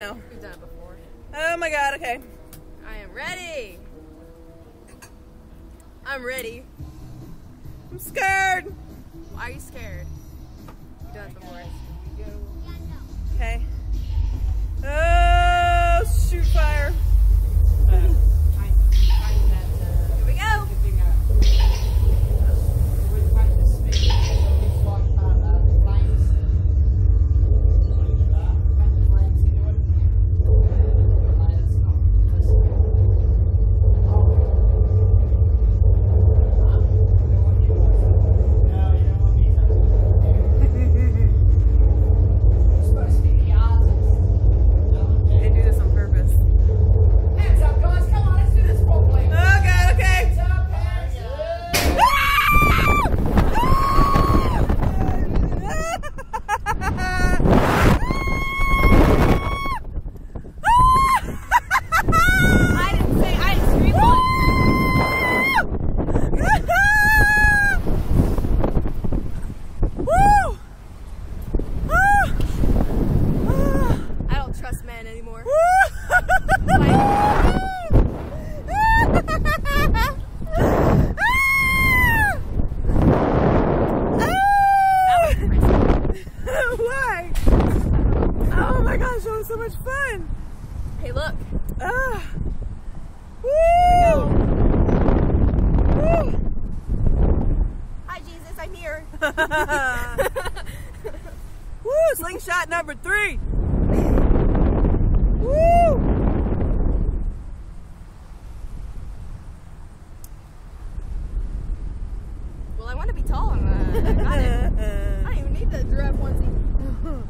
No. We've done it before. Oh my god, okay. I am ready. I'm ready. I'm scared. Why are you scared? We've done it before. Okay. Oh, shoot fire. Here we go. They do this on purpose. Hands up, guys! Come on, let's do this properly. Oh god, okay. Hands up, hands up. I didn't say I didn't scream once. Woo! Ah! Ah! I don't trust men anymore. That was impressive. Why? Oh my gosh, that was so much fun. Hey, look. Ah. Woo! Woo! Hi, Jesus. I'm here. Woo! Slingshot number three. Woo! Well, I want to be tall. I'm, uh, I got it. I don't even need the giraffe onesie.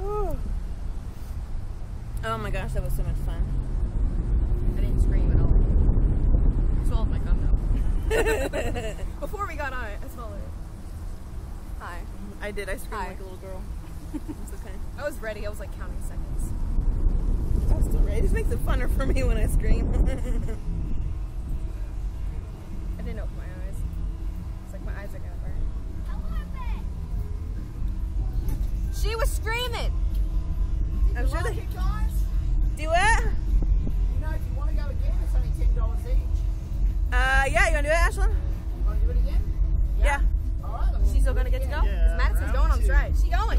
oh. Oh my gosh, that was so much fun. I didn't scream at all. I swallowed my gum though. Before we got on it, I swallowed it. Hi. I did. I screamed Hi. like a little girl. It's okay. I was ready. I was like counting seconds. I'm still ready. It just makes it funner for me when I scream. I didn't open my eyes. It's like my eyes are gonna burn. She was screaming. I'm sure Like they it, guys? Do it. You know, if you want to go again, it's only ten dollars each. Uh, yeah. You wanna do it, Ashlyn? You want to do it again? Yeah. All right. then we'll She's still gonna get to go? again. 'Cause Madison's going on the strike. She going?